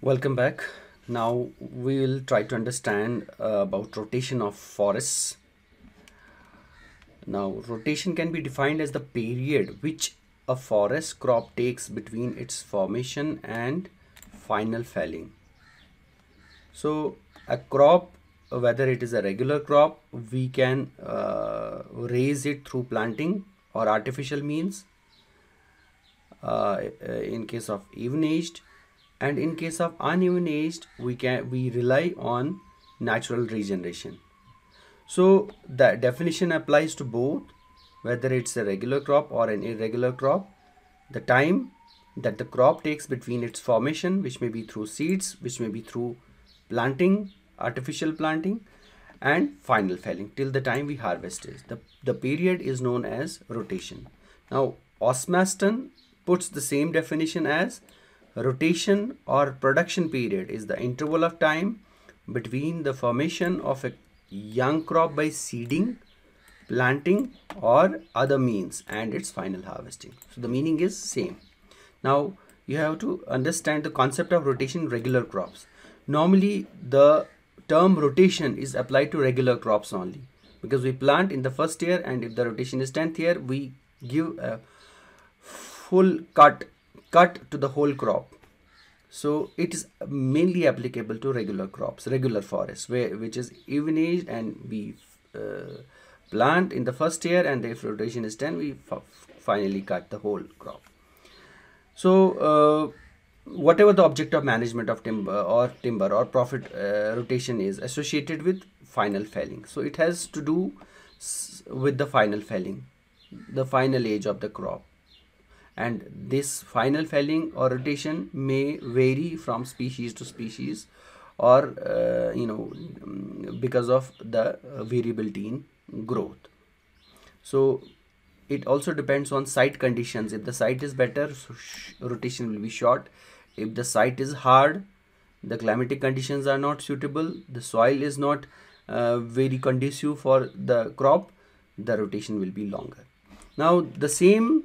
Welcome back. Now we will try to understand uh, about rotation of forests. Now rotation can be defined as the period which a forest crop takes between its formation and final felling. So a crop whether it is a regular crop we can uh, raise it through planting or artificial means uh, in case of even aged and in case of uneven aged we can we rely on natural regeneration. So the definition applies to both whether it's a regular crop or an irregular crop. The time that the crop takes between its formation which may be through seeds which may be through planting artificial planting and final felling till the time we harvest it. The, the period is known as rotation. Now Osmaston puts the same definition as rotation or production period is the interval of time between the formation of a young crop by seeding, planting or other means and its final harvesting. So the meaning is same. Now you have to understand the concept of rotation regular crops. Normally the term rotation is applied to regular crops only because we plant in the first year and if the rotation is 10th year we give a full cut cut to the whole crop. So it is mainly applicable to regular crops regular forests where which is even aged and we uh, plant in the first year and if rotation is 10 we finally cut the whole crop. So uh, whatever the object of management of timber or timber or profit uh, rotation is associated with final felling. So it has to do with the final felling the final age of the crop and this final felling or rotation may vary from species to species or uh, you know mm, because of the variability in growth. So it also depends on site conditions. If the site is better rotation will be short. If the site is hard the climatic conditions are not suitable the soil is not uh, very conducive for the crop the rotation will be longer. Now the same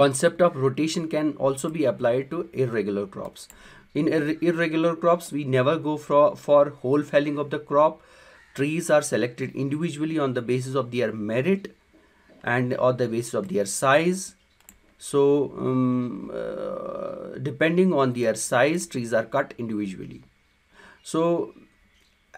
concept of rotation can also be applied to irregular crops. In ir irregular crops we never go for, for whole felling of the crop. Trees are selected individually on the basis of their merit and on the basis of their size. So um, uh, depending on their size trees are cut individually. So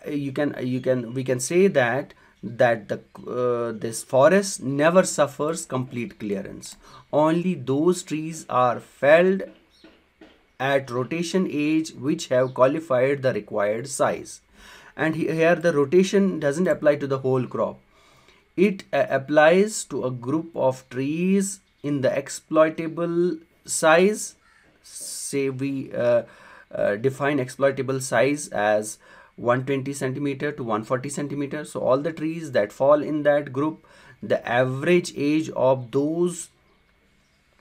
you can you can we can say that that the uh, this forest never suffers complete clearance. Only those trees are felled at rotation age which have qualified the required size. And here the rotation doesn't apply to the whole crop. It uh, applies to a group of trees in the exploitable size. Say we uh, uh, define exploitable size as 120 centimeter to 140 centimeter. So all the trees that fall in that group the average age of those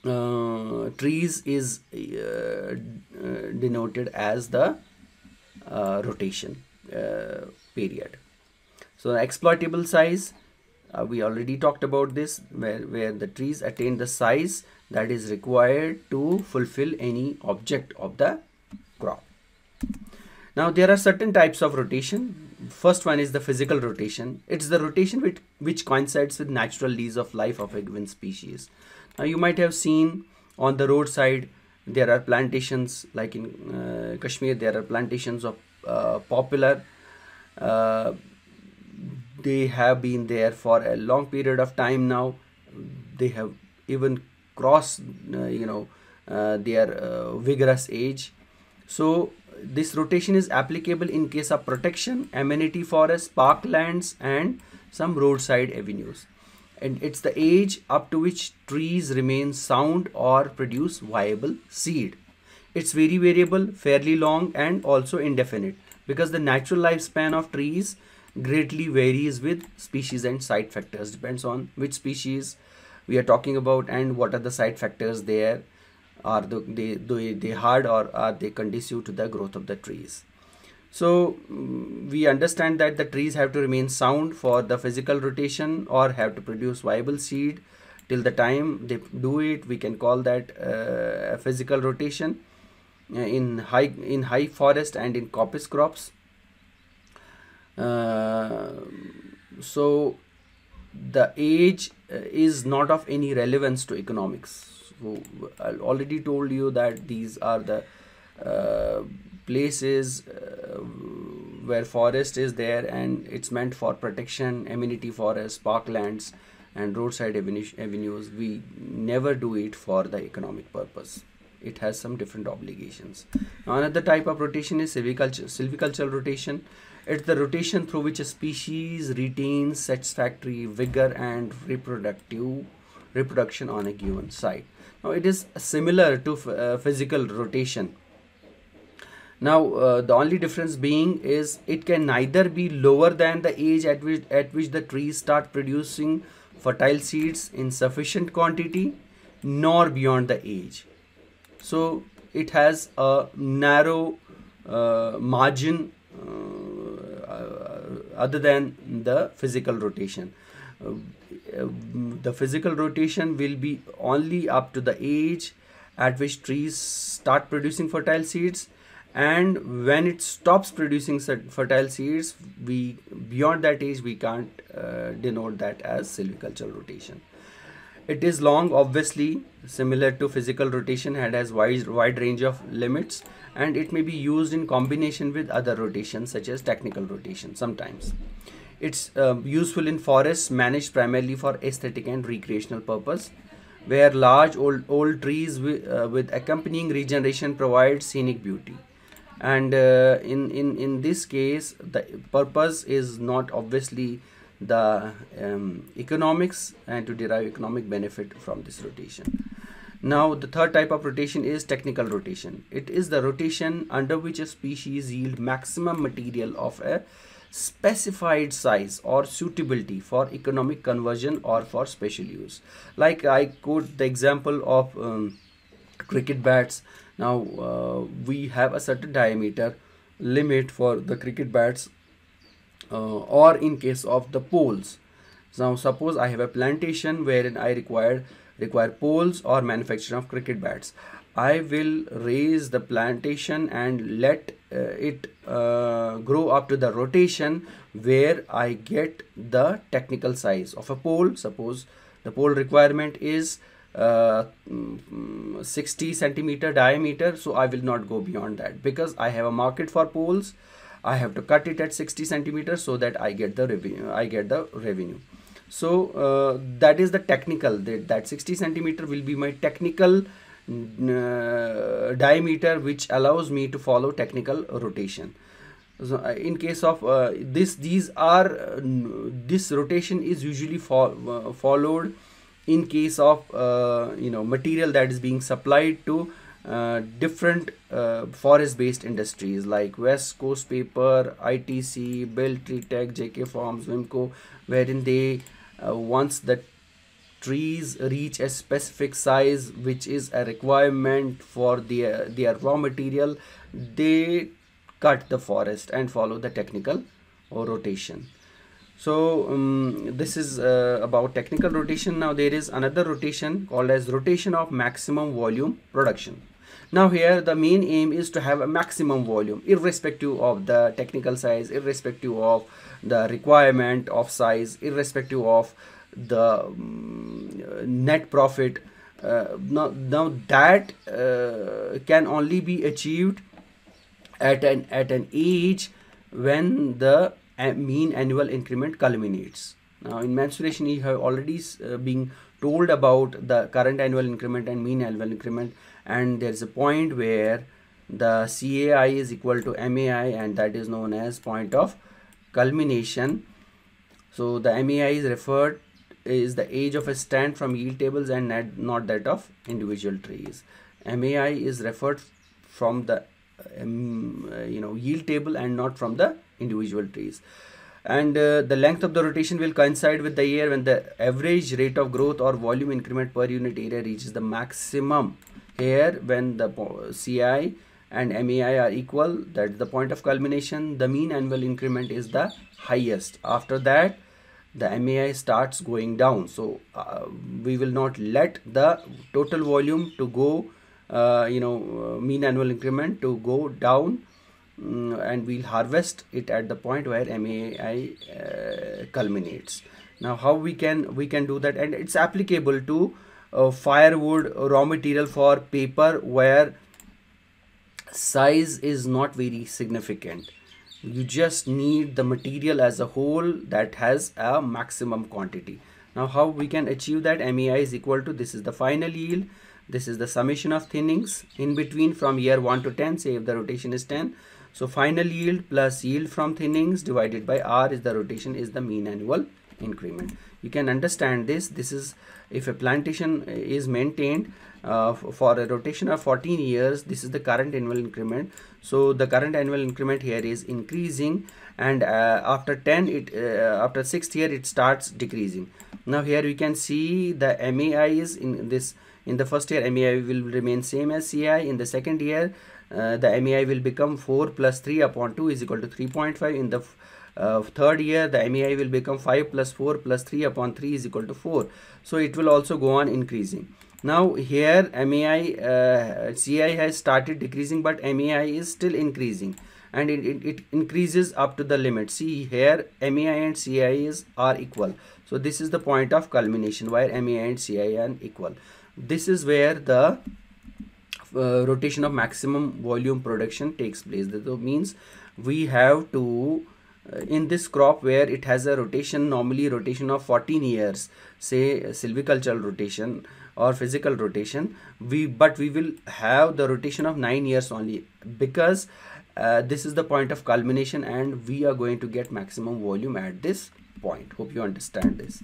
uh, trees is uh, uh denoted as the uh, rotation uh, period. So exploitable size uh, we already talked about this where, where the trees attain the size that is required to fulfill any object of the crop now there are certain types of rotation. First one is the physical rotation. It's the rotation which, which coincides with natural lease of life of a given species. Now you might have seen on the roadside there are plantations like in uh, Kashmir there are plantations of uh, poplar. Uh, they have been there for a long period of time now. They have even crossed uh, you know uh, their uh, vigorous age. So this rotation is applicable in case of protection, amenity forests, parklands and some roadside avenues. And it's the age up to which trees remain sound or produce viable seed. It's very variable, fairly long and also indefinite because the natural lifespan of trees greatly varies with species and site factors depends on which species we are talking about and what are the site factors there are the, they, they, they hard or are they conducive to the growth of the trees. So mm, we understand that the trees have to remain sound for the physical rotation or have to produce viable seed. Till the time they do it we can call that uh, physical rotation in high in high forest and in coppice crops. Uh, so the age uh, is not of any relevance to economics i already told you that these are the uh, places uh, where forest is there and it's meant for protection amenity forests parklands and roadside avenues. We never do it for the economic purpose. It has some different obligations. Now another type of rotation is silviculture silvicultural rotation. It's the rotation through which a species retains satisfactory vigor and reproductive reproduction on a given site now it is similar to uh, physical rotation. Now uh, the only difference being is it can neither be lower than the age at which at which the trees start producing fertile seeds in sufficient quantity nor beyond the age. So it has a narrow uh, margin uh, other than the physical rotation uh, the physical rotation will be only up to the age at which trees start producing fertile seeds. And when it stops producing fertile seeds we beyond that age we can't uh, denote that as silvicultural rotation. It is long obviously similar to physical rotation and has wide wide range of limits and it may be used in combination with other rotations such as technical rotation sometimes it's uh, useful in forests managed primarily for aesthetic and recreational purpose where large old old trees with, uh, with accompanying regeneration provide scenic beauty. And uh, in in in this case the purpose is not obviously the um, economics and to derive economic benefit from this rotation. Now the third type of rotation is technical rotation. It is the rotation under which a species yield maximum material of a specified size or suitability for economic conversion or for special use. Like i quote the example of um, cricket bats. Now uh, we have a certain diameter limit for the cricket bats uh, or in case of the poles. Now suppose I have a plantation wherein I require require poles or manufacture of cricket bats. I will raise the plantation and let it uh, grow up to the rotation where I get the technical size of a pole. Suppose the pole requirement is uh, mm, 60 centimeter diameter so I will not go beyond that because I have a market for poles. I have to cut it at 60 centimeters so that I get the revenue I get the revenue. So uh, that is the technical. That, that 60 centimeter will be my technical uh, diameter which allows me to follow technical rotation. So uh, in case of uh, this these are uh, this rotation is usually fo followed in case of uh, you know material that is being supplied to uh, different uh, forest based industries like west coast paper itc bill tech jk farms wimco wherein they uh, once the trees reach a specific size which is a requirement for their their raw material they cut the forest and follow the technical rotation so um, this is uh, about technical rotation. Now there is another rotation called as rotation of maximum volume production. Now here the main aim is to have a maximum volume irrespective of the technical size, irrespective of the requirement of size, irrespective of the um, net profit. Uh, now, now that uh, can only be achieved at an at an age when the mean annual increment culminates. Now in mensuration you have already uh, been told about the current annual increment and mean annual increment and there is a point where the CAI is equal to MAI and that is known as point of culmination. So the MAI is referred is the age of a stand from yield tables and not that of individual trees. MAI is referred from the um, you know yield table and not from the individual trees. And uh, the length of the rotation will coincide with the year when the average rate of growth or volume increment per unit area reaches the maximum here when the CI and MAI are equal. That's the point of culmination. The mean annual increment is the highest. After that the MAI starts going down. So uh, we will not let the total volume to go uh, you know uh, mean annual increment to go down um, and we'll harvest it at the point where MAI uh, culminates. Now how we can we can do that? And it's applicable to uh, firewood raw material for paper where size is not very significant you just need the material as a whole that has a maximum quantity. Now how we can achieve that? MEI is equal to this is the final yield this is the summation of thinnings. In between from year 1 to 10 say if the rotation is 10 so final yield plus yield from thinnings divided by R is the rotation is the mean annual increment you can understand this. This is if a plantation is maintained uh, for a rotation of 14 years this is the current annual increment. So the current annual increment here is increasing and uh, after 10 it uh, after sixth year it starts decreasing. Now here we can see the MAI is in this in the first year MAI will remain same as CI in the second year uh, the MAI will become 4 plus 3 upon 2 is equal to 3.5 in the uh, third year the MEI will become 5 plus 4 plus 3 upon 3 is equal to 4 so it will also go on increasing. Now here MEI uh, CI has started decreasing but MEI is still increasing. And it, it, it, increases up to the limit. See here MEI and CI is are equal. So this is the point of culmination where MEI and CI are equal. This is where the uh, rotation of maximum volume production takes place. That means we have to in this crop where it has a rotation normally rotation of 14 years say silvicultural rotation or physical rotation we but we will have the rotation of 9 years only because uh, this is the point of culmination and we are going to get maximum volume at this point. Hope you understand this.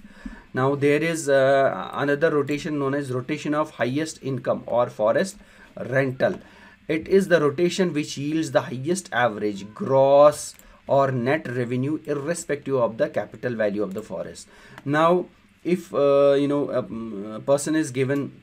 Now there is uh, another rotation known as rotation of highest income or forest rental. It is the rotation which yields the highest average gross or net revenue irrespective of the capital value of the forest. Now if uh, you know a, a, person is given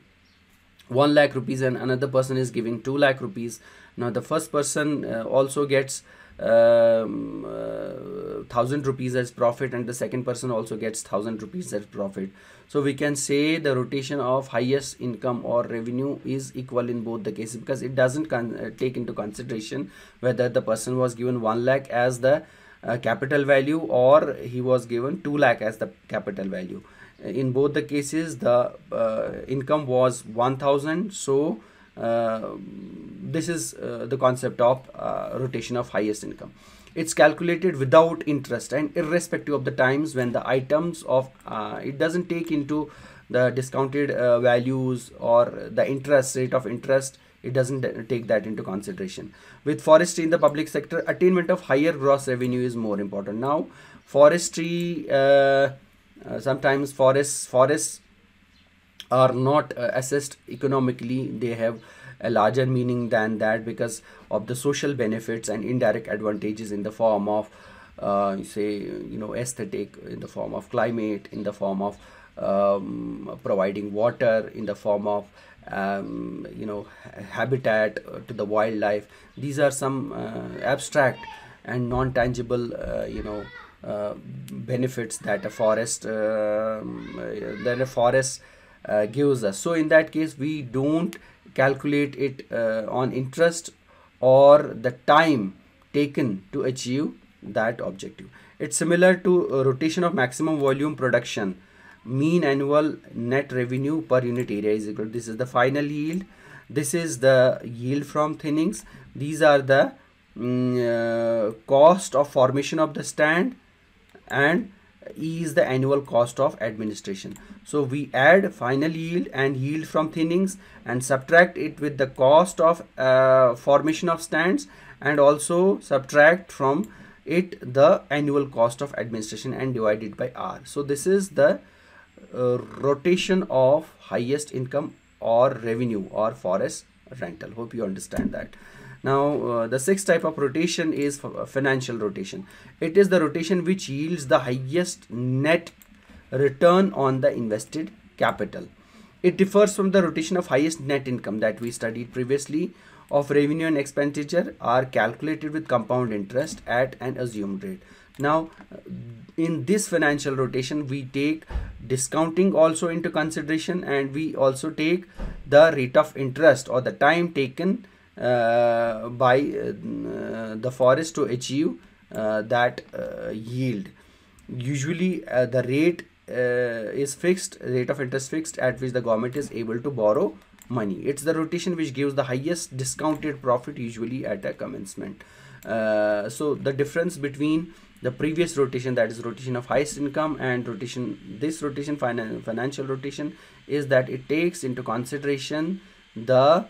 1 lakh rupees and another person is giving 2 lakh rupees. Now the first person uh, also gets um, uh, thousand rupees as profit and the second person also gets thousand rupees as profit. So we can say the rotation of highest income or revenue is equal in both the cases because it doesn't uh, take into consideration whether the person was given 1 lakh as the uh, capital value or he was given 2 lakh as the capital value in both the cases the uh, income was 1000 so uh, this is uh, the concept of uh, rotation of highest income. It's calculated without interest and irrespective of the times when the items of uh, it doesn't take into the discounted uh, values or the interest rate of interest it doesn't take that into consideration. With forestry in the public sector attainment of higher gross revenue is more important. Now forestry uh, sometimes forests forests are not uh, assessed economically. They have a larger meaning than that because of the social benefits and indirect advantages in the form of uh, say you know aesthetic in the form of climate in the form of um, providing water in the form of um, you know habitat to the wildlife. These are some uh, abstract and non-tangible uh, you know uh, benefits that a forest um, that a forest uh, gives us. So in that case we don't calculate it uh, on interest or the time taken to achieve that objective. It's similar to rotation of maximum volume production. Mean annual net revenue per unit area is equal. This is the final yield. This is the yield from thinnings. These are the mm, uh, cost of formation of the stand and E is the annual cost of administration. So we add final yield and yield from thinnings and subtract it with the cost of uh, formation of stands and also subtract from it the annual cost of administration and divide it by R. So this is the uh, rotation of highest income or revenue or forest rental. Hope you understand that. Now uh, the sixth type of rotation is uh, financial rotation. It is the rotation which yields the highest net return on the invested capital. It differs from the rotation of highest net income that we studied previously of revenue and expenditure are calculated with compound interest at an assumed rate. now in this financial rotation we take discounting also into consideration and we also take the rate of interest or the time taken uh, by uh, the forest to achieve uh, that uh, yield. Usually uh, the rate uh, is fixed rate of interest fixed at which the government is able to borrow money. It's the rotation which gives the highest discounted profit usually at a commencement. So the difference between the previous rotation that is rotation of highest income and rotation this rotation finan financial rotation is that it takes into consideration the uh,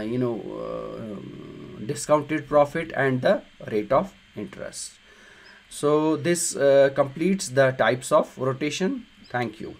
you know uh, discounted profit and the rate of interest. So this uh, completes the types of rotation. Thank you